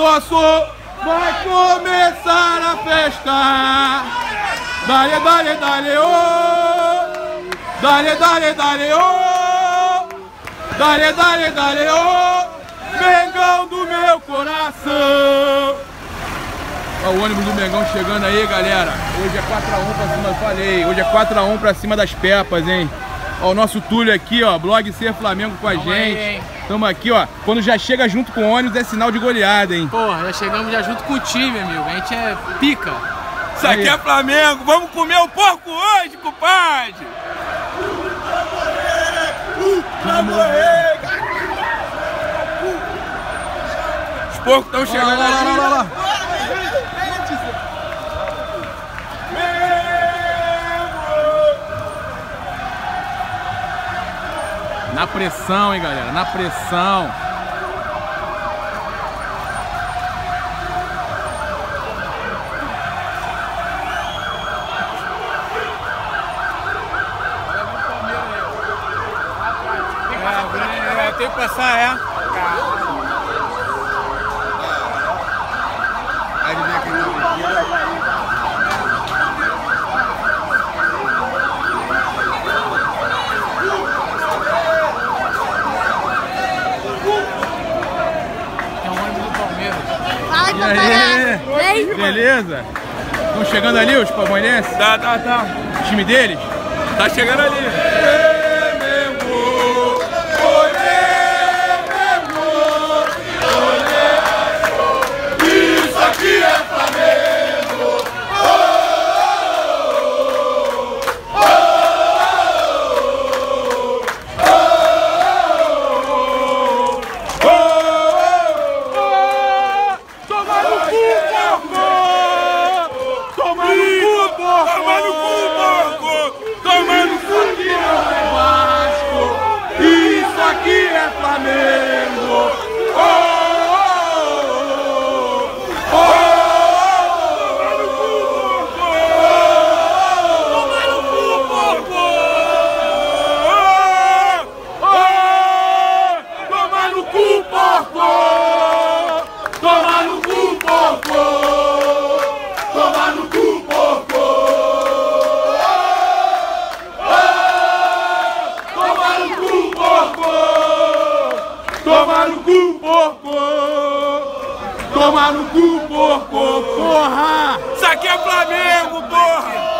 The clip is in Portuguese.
nosso, vai começar a festa. Dale, dale, dale, oh. Dale, dale, dale, oh. Dale, dale, dale, oh. Mengão do meu coração. Olha o ônibus do Mengão chegando aí, galera. Hoje é 4x1 pra cima, eu falei. Hoje é 4x1 pra cima das Pepas, hein? Ó, o nosso Túlio aqui, ó. Blog Ser Flamengo com a Tamo gente. Aí, Tamo aqui, ó. Quando já chega junto com o ônibus é sinal de goleada, hein? Porra, já chegamos já junto com o time, amigo. A gente é pica. Isso aqui é Flamengo. Vamos comer o porco hoje, compadre. Vamos morrer. Os porcos estão chegando lá, lá, lá, lá, lá. Na pressão, hein, galera? Na pressão. É, tem que passar, é. Aí? Beleza? Estão chegando ali os palmeirenses? Tá, tá, tá. O time deles? Tá chegando ali. Toma no cu, porco, porra! Isso aqui é Flamengo, porra!